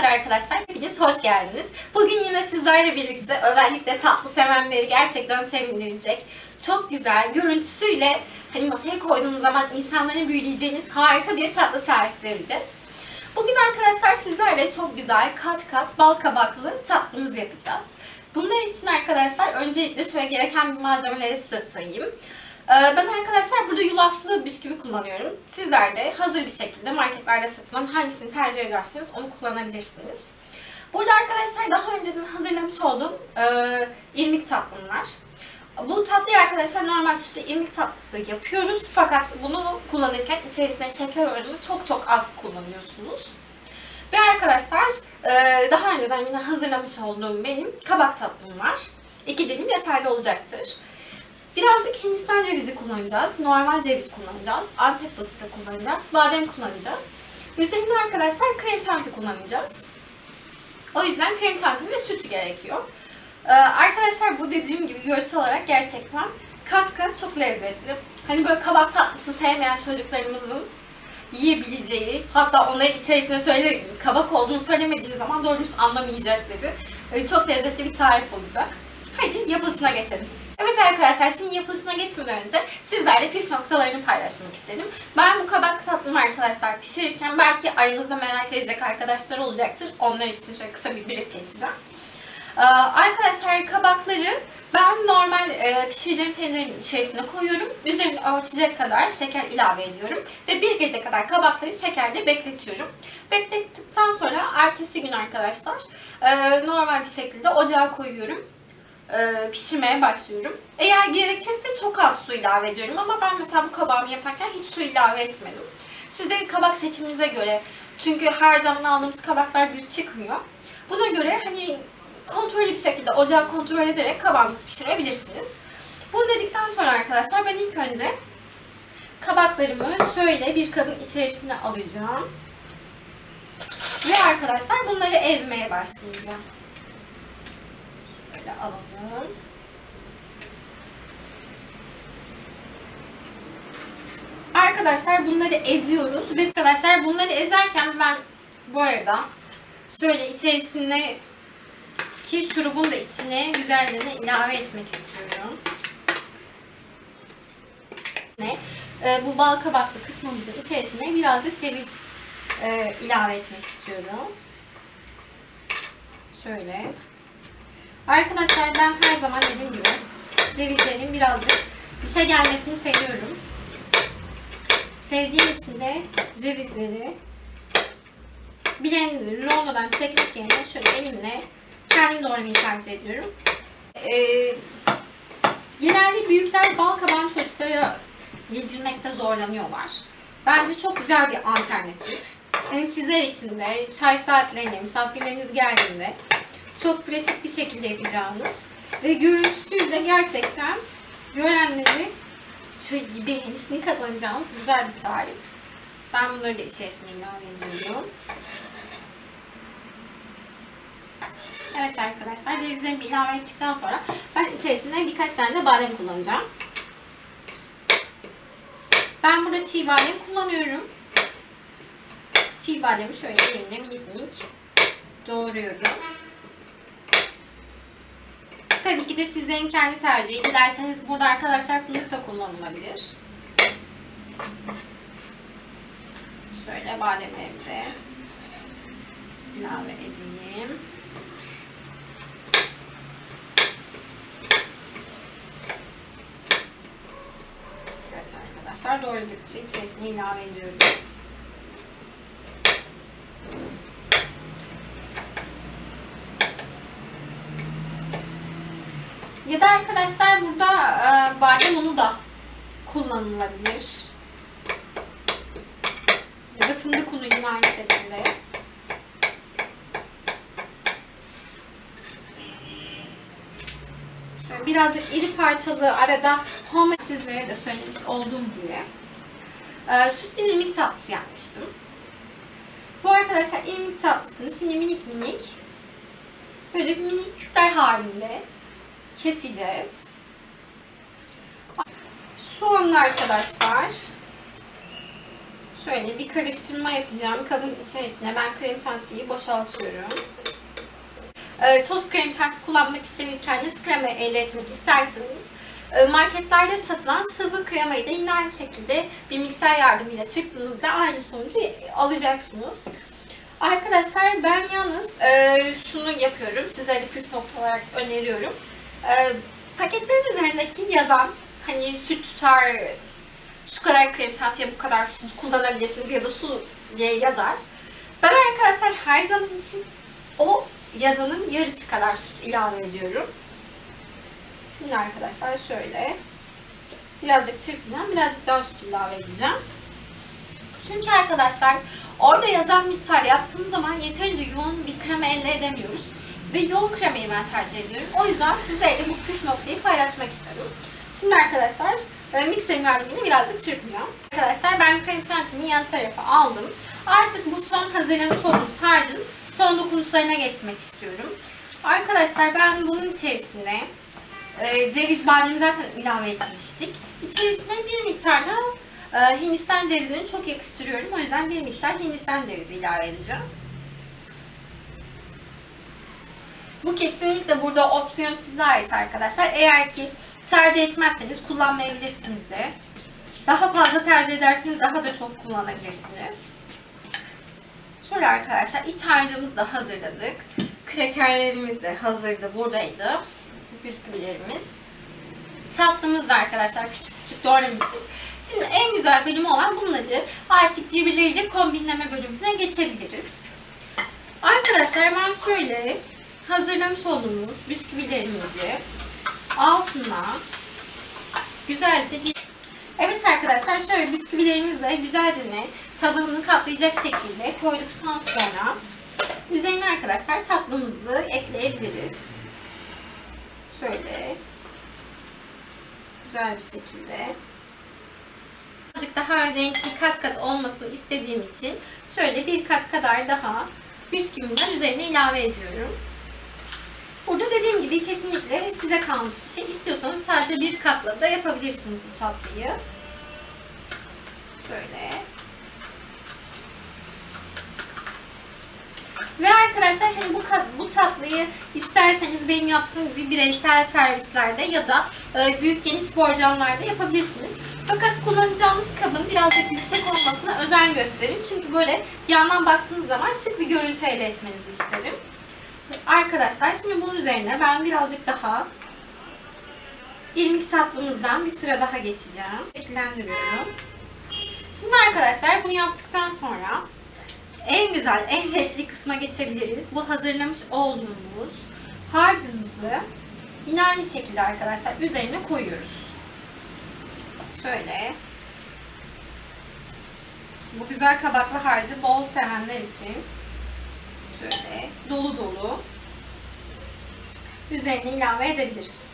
Merhabalar arkadaşlar, hepiniz hoş geldiniz. Bugün yine sizlerle birlikte özellikle tatlı sevenleri gerçekten sevindirecek, çok güzel, görüntüsüyle hani masaya koyduğunuz zaman insanların büyüleyeceğiniz harika bir tatlı tarif vereceğiz. Bugün arkadaşlar sizlerle çok güzel kat kat bal kabaklı tatlımızı yapacağız. Bunlar için arkadaşlar öncelikle şöyle gereken malzemeleri size sayayım. Ee, Ben arkadaşlar burada yulaflı bisküvi kullanıyorum. Sizler de hazır bir şekilde marketlerde satılan hangisini tercih ederseniz onu kullanabilirsiniz. Burada arkadaşlar daha önceden hazırlamış olduğum e, irmik tatlım var. Bu tatlıyı arkadaşlar normal sütlü irmik tatlısı yapıyoruz. Fakat bunu kullanırken içerisine şeker oranını çok çok az kullanıyorsunuz. Ve arkadaşlar e, daha önceden yine hazırlamış olduğum benim kabak tatlım var. İki dilim yeterli olacaktır. Birazcık Hindistan cevizi kullanacağız. Normal ceviz kullanacağız. Antep fıstığı kullanacağız. Badem kullanacağız. Üzerine arkadaşlar krem şanti kullanacağız. O yüzden krem şanti ve süt gerekiyor. Ee, arkadaşlar bu dediğim gibi görsel olarak gerçekten kat kat çok lezzetli. Hani böyle kabak tatlısı sevmeyen çocuklarımızın yiyebileceği, hatta onların içerisine söyle, kabak olduğunu söylemediğiniz zaman doğru anlamayacakları e, çok lezzetli bir tarif olacak. Hadi yapısına geçelim. Evet arkadaşlar şimdi yapılışına geçmeden önce sizlerle püf noktalarını paylaşmak istedim. Ben bu kabak tatlımı arkadaşlar pişirirken belki aranızda merak edecek arkadaşlar olacaktır. Onlar için şöyle kısa bir brief geçeceğim. Ee, arkadaşlar kabakları ben normal e, pişireceğim tencerenin içerisine koyuyorum. Üzerini örtecek kadar şeker ilave ediyorum. Ve bir gece kadar kabakları şekerde bekletiyorum. Beklettikten sonra ertesi gün arkadaşlar e, normal bir şekilde ocağa koyuyorum e, pişirmeye başlıyorum. Eğer gerekirse çok az su ilave ediyorum ama ben mesela bu kabağımı yaparken hiç su ilave etmedim. Siz de kabak seçiminize göre çünkü her zaman aldığımız kabaklar bir çıkmıyor. Buna göre hani kontrollü bir şekilde ocağı kontrol ederek kabağınızı pişirebilirsiniz. Bunu dedikten sonra arkadaşlar ben ilk önce kabaklarımı şöyle bir kabın içerisine alacağım. Ve arkadaşlar bunları ezmeye başlayacağım. Şöyle alalım. Arkadaşlar bunları eziyoruz ve arkadaşlar bunları ezerken ben bu arada şöyle içerisine ki şurubun da içine güzelce ilave etmek istiyorum. Ne? Ee, bu bal kabaklı kısmımızın içerisine birazcık ceviz e, ilave etmek istiyorum. Şöyle. Arkadaşlar ben her zaman dediğim gibi cevizlerin birazcık dışa gelmesini seviyorum. Sevdiğim için de cevizleri blender rondodan çekmek yerine şöyle elimle kendim doğramayı tercih ediyorum. Ee, genelde büyükler bal kaban çocuklara yedirmekte zorlanıyorlar. Bence çok güzel bir alternatif. Hem sizler için de çay saatlerinde, misafirleriniz geldiğinde çok pratik bir şekilde yapacağınız ve görüntüsü de gerçekten görenleri şöyle gibi henisini kazanacağınız güzel bir tarif. Ben bunları da içerisine ilave ediyorum. Evet arkadaşlar cevizlerimi ilave ettikten sonra ben içerisine birkaç tane de badem kullanacağım. Ben burada çiğ badem kullanıyorum. Çiğ bademi şöyle elimle minik minik doğruyorum. Tabii ki de sizlerin kendi tercihi. Dilerseniz burada arkadaşlar fındık da kullanılabilir. Şöyle bademlerimi de ilave edeyim. Evet arkadaşlar doğradıkça içerisine ilave ediyorum. Ya da arkadaşlar burada e, badem unu da kullanılabilir. Ya da fındık unu yine aynı şekilde. Şöyle birazcık iri parçalı arada home sizlere de söylemiş olduğum gibi e, sütlü irmik tatlısı yapmıştım. Bu arkadaşlar irmik tatlısını şimdi minik minik böyle minik küpler halinde keseceğiz. Anda arkadaşlar Şöyle bir karıştırma yapacağım. Kabın içerisine ben krem şantiyi boşaltıyorum. Ee, toz krem şanti kullanmak istenirken krema elde etmek isterseniz e, marketlerde satılan sıvı kremayı da yine aynı şekilde bir mikser yardımıyla çırptığınızda aynı sonucu alacaksınız. Arkadaşlar ben yalnız e, şunu yapıyorum. Size de püf nokta olarak öneriyorum. E, paketlerin üzerindeki yazan hani süt tutar, şu kadar krem şantiye bu kadar süt kullanabilirsiniz ya da su diye yazar. Ben arkadaşlar her zaman için o yazanın yarısı kadar süt ilave ediyorum. Şimdi arkadaşlar şöyle birazcık çırpacağım. Birazcık daha süt ilave edeceğim. Çünkü arkadaşlar orada yazan miktar yaptığım zaman yeterince yoğun bir krema elde edemiyoruz. Ve yoğun kremayı ben tercih ediyorum. O yüzden sizlerle bu püf noktayı paylaşmak istedim. Şimdi arkadaşlar e, mikserin yardımıyla birazcık çırpacağım. Arkadaşlar ben krem şantimi yan tarafa aldım. Artık bu son hazırlamış olduğumuz harcın son dokunuşlarına geçmek istiyorum. Arkadaşlar ben bunun içerisine e, ceviz bademi zaten ilave etmiştik. İçerisine bir miktar da e, Hindistan cevizini çok yakıştırıyorum. O yüzden bir miktar Hindistan cevizi ilave edeceğim. Bu kesinlikle burada opsiyon size ait arkadaşlar. Eğer ki tercih etmezseniz kullanmayabilirsiniz de. Daha fazla tercih ederseniz daha da çok kullanabilirsiniz. Şöyle arkadaşlar iç harcımızı da hazırladık. Krekerlerimiz de hazırdı buradaydı. Bisküvilerimiz. Tatlımız da arkadaşlar küçük küçük doğramıştık. Şimdi en güzel bölümü olan bunları artık birbirleriyle kombinleme bölümüne geçebiliriz. Arkadaşlar ben şöyle hazırlamış olduğumuz bisküvilerimizi altına güzelce Evet arkadaşlar şöyle bisküvilerimizi de güzelce ne tabanını kaplayacak şekilde koyduktan sonra üzerine arkadaşlar tatlımızı ekleyebiliriz. Şöyle güzel bir şekilde birazcık daha renkli kat kat olmasını istediğim için şöyle bir kat kadar daha bisküvimden üzerine ilave ediyorum. Burada dediğim gibi kesinlikle size kalmış bir şey. İstiyorsanız sadece bir katla da yapabilirsiniz bu tatlıyı. Şöyle. Ve arkadaşlar hani bu bu tatlıyı isterseniz benim yaptığım gibi bireysel servislerde ya da e, büyük geniş borcamlarda yapabilirsiniz. Fakat kullanacağımız kabın birazcık yüksek olmasına özen gösterin. Çünkü böyle yandan baktığınız zaman şık bir görüntü elde etmenizi isterim. Arkadaşlar şimdi bunun üzerine ben birazcık daha irmik tatlımızdan bir sıra daha geçeceğim. Şekillendiriyorum. Şimdi arkadaşlar bunu yaptıktan sonra en güzel, en renkli kısma geçebiliriz. Bu hazırlamış olduğumuz harcımızı yine aynı şekilde arkadaşlar üzerine koyuyoruz. Şöyle. Bu güzel kabaklı harcı bol sevenler için şöyle dolu dolu üzerine ilave edebiliriz.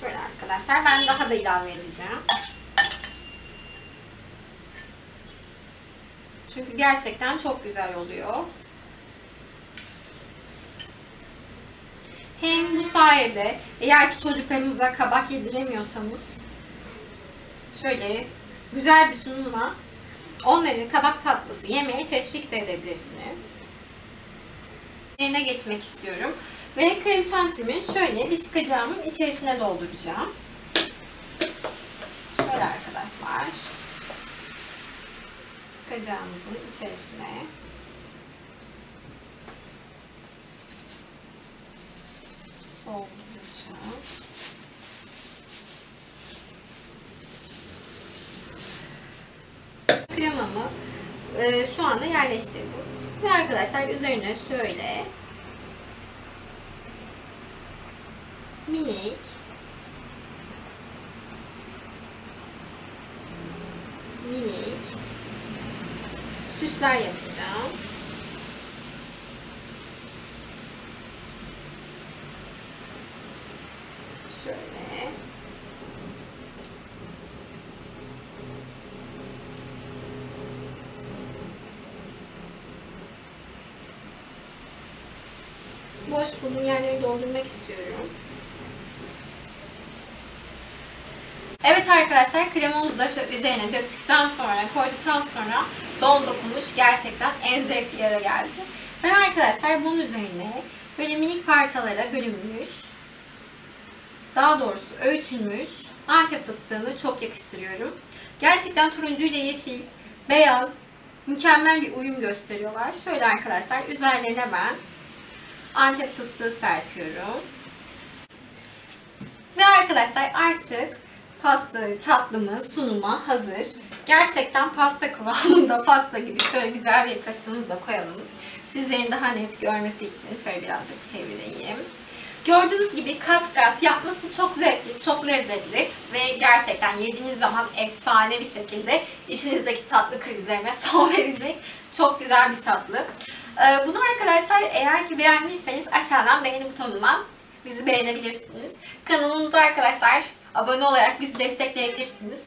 Şöyle arkadaşlar ben daha da ilave edeceğim. Çünkü gerçekten çok güzel oluyor. Hem bu sayede eğer ki çocuklarınıza kabak yediremiyorsanız şöyle güzel bir sunumla onları kabak tatlısı yemeye teşvik de edebilirsiniz. Yerine geçmek istiyorum. Ve krem şantimi şöyle bir sıkacağımın içerisine dolduracağım. Şöyle arkadaşlar. Sıkacağımızın içerisine dolduracağım. Kremamı e, şu anda yerleştirdim. Ve arkadaşlar üzerine şöyle minik minik süsler yapacağım. Şöyle. bunun yerlerini doldurmak istiyorum. Evet arkadaşlar kremamızı da şöyle üzerine döktükten sonra, koyduktan sonra son dokunuş gerçekten en zevkli yere geldi. Ben arkadaşlar bunun üzerine böyle minik parçalara bölünmüş, daha doğrusu öğütülmüş antep fıstığını çok yakıştırıyorum. Gerçekten turuncu ile yeşil, beyaz mükemmel bir uyum gösteriyorlar. Şöyle arkadaşlar üzerlerine ben antep fıstığı serpiyorum. Ve arkadaşlar artık pasta tatlımız sunuma hazır. Gerçekten pasta kıvamında pasta gibi şöyle güzel bir kaşığımızla koyalım. Sizlerin daha net görmesi için şöyle birazcık çevireyim. Gördüğünüz gibi kat kat yapması çok zevkli, çok lezzetli ve gerçekten yediğiniz zaman efsane bir şekilde içinizdeki tatlı krizlerine son verecek çok güzel bir tatlı. Ee, Bunu arkadaşlar eğer ki beğendiyseniz aşağıdan beğeni butonundan bizi beğenebilirsiniz. Kanalımıza arkadaşlar abone olarak bizi destekleyebilirsiniz.